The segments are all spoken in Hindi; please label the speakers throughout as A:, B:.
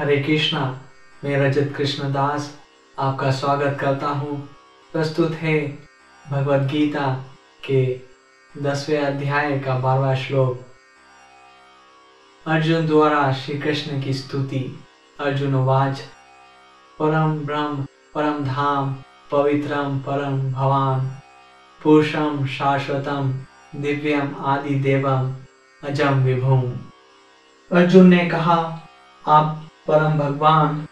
A: हरे कृष्णा मैं रजत कृष्ण दास, आपका स्वागत करता हूँ। प्रस्तुत है भगवत गीता के दसवें अध्याय का बारवा श्लोक। अर्जुन द्वारा श्री कृष्ण की स्तुति, अर्जुन वाच, परम ब्रह्म, परम धाम, पवित्रम, परम भवान, पुरुषम, शाश्वतम, दिव्यम, आदि देवम, अजम विभुम। अर्जुन ने कहा, आप परम भगवान,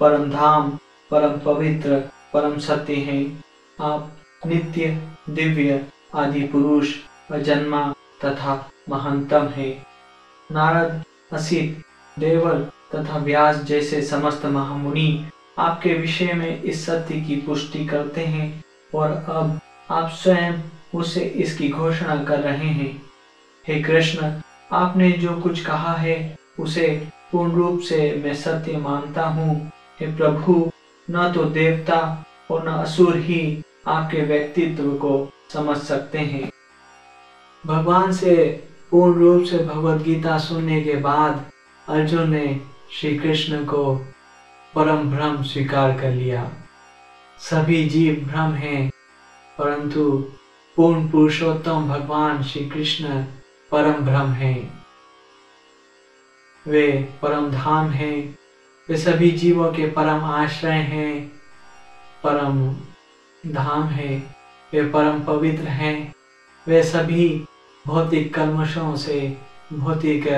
A: परम धाम, परम पवित्र, परम सत्य हैं। आप नित्य, दिव्य, आदि पुरुष, अजन्मा तथा महंतम है। नारद, असित, देवल तथा व्यास जैसे समस्त महामुनि आपके विषय में इस सत्य की पुष्टि करते हैं और अब आप स्वयं उसे इसकी घोषणा कर रहे हैं। हे कृष्ण, आपने जो कुछ कहा है, उसे पूर्ण रूप से मैं सत्य मानता हूँ हे प्रभु न तो देवता और न असुर ही आपके व्यक्तित्व को समझ सकते हैं। भगवान से पूर्ण रूप से भगवत गीता सुनने के बाद अर्जुन ने श्री कृष्ण को परम भ्रम स्वीकार कर लिया। सभी जीव भ्रम हैं, परंतु पूर्ण पुरुषोत्तम भगवान श्री कृष्ण परम भ्रम हैं। वे परम धाम हैं। वे सभी जीवों के परम आश्रय हैं। परम धाम है। वे परम पवित्र हैं। वे सभी भौतिक कलमशों से, भौतिक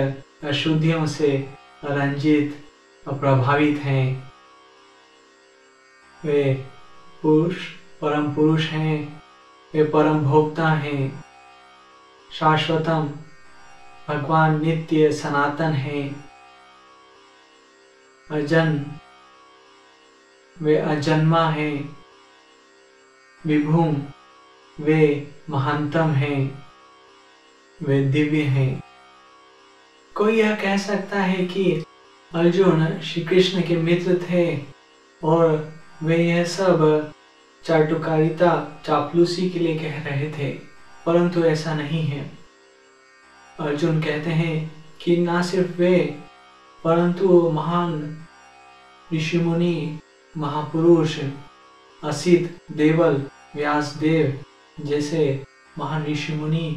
A: अशुद्धियों से रंजित और प्रभावित हैं। वे पुरुष, परम पुरुष हैं। वे परम भोक्ता हैं। शाश्वतम भगवान नित्य सनातन हैं। अजन, वे अजन्मा है। विभूम वे महानतम हैं। वे दिव्य हैं। कोई यह कह सकता है कि अर्जुन श्री कृष्ण के मित्र थे और वे यह सब चाटुकारिता चापलूसी के लिए कह रहे थे, परंतु ऐसा नहीं है। अर्जुन कहते हैं कि ना सिर्फ़ वे, परंतु महान ऋषि मुनि महापुरुष, असित, देवल, व्यासदेव जैसे महान ऋषि मुनि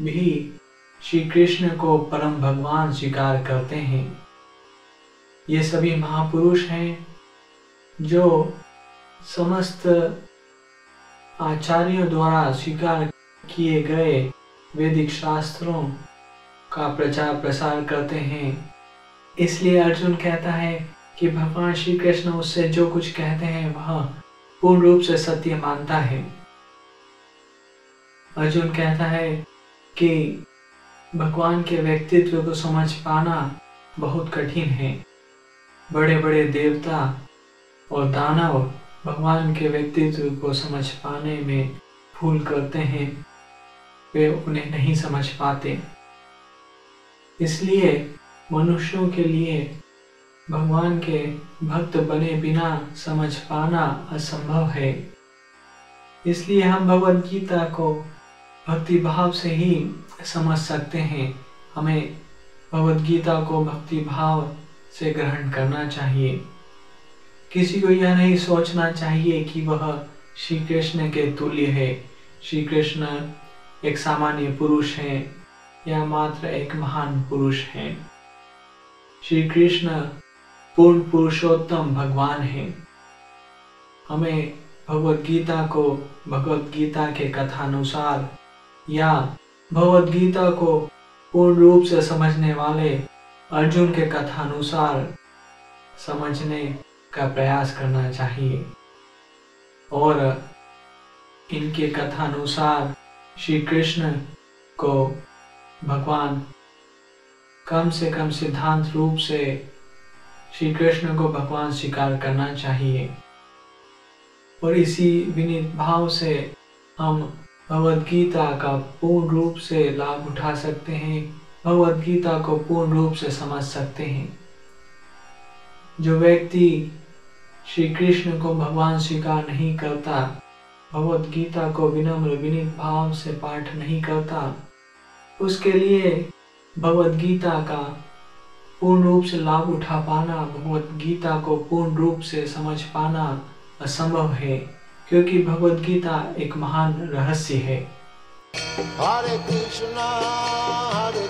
A: भी श्री कृष्ण को परम भगवान स्वीकार करते हैं। ये सभी महापुरुष हैं जो समस्त आचार्यों द्वारा स्वीकार किए गए वैदिक शास्त्रों का प्रचार प्रसार करते हैं। इसलिए अर्जुन कहता है कि भगवान श्री कृष्ण उससे जो कुछ कहते हैं, वह पूर्ण रूप से सत्य मानता है। अर्जुन कहता है कि भगवान के व्यक्तित्व को समझ पाना बहुत कठिन है। बड़े बड़े देवता और दानव भगवान के व्यक्तित्व को समझ पाने में भूल करते हैं। वे उन्हें नहीं समझ पाते। इसलिए मनुष्यों के लिए भगवान के भक्त बने बिना समझ पाना असंभव है। इसलिए हम भगवत गीता को भक्ति भाव से ही समझ सकते हैं। हमें भगवत गीता को भक्ति भाव से ग्रहण करना चाहिए। किसी को यह नहीं सोचना चाहिए कि वह श्री कृष्ण के तुल्य है। श्री कृष्ण एक सामान्य पुरुष है। या मात्र एक महान पुरुष है। श्री कृष्ण पूर्ण पुरुषोत्तम भगवान है। हमें भगवत गीता को भगवत गीता के कथानुसार या भगवत गीता को पूर्ण रूप से समझने वाले अर्जुन के कथानुसार समझने का प्रयास करना चाहिए। और इनके कथानुसार श्री कृष्ण को भगवान, कम से कम सिद्धांत रूप से श्री कृष्ण को भगवान स्वीकार करना चाहिए। और इसी विनीत भाव से हम भगवद गीता का पूर्ण रूप से लाभ उठा सकते हैं भगवद गीता को पूर्ण रूप से समझ सकते हैं। जो व्यक्ति श्री कृष्ण को भगवान स्वीकार नहीं करता भगवत गीता को विनम्र विनीत भाव से पाठ नहीं करता उसके लिए भगवत गीता का पूर्ण रूप से लाभ उठा पाना, भगवत गीता को पूर्ण रूप से समझ पाना असंभव है, क्योंकि भगवत गीता एक महान रहस्य है।
B: हरे कृष्णा Hare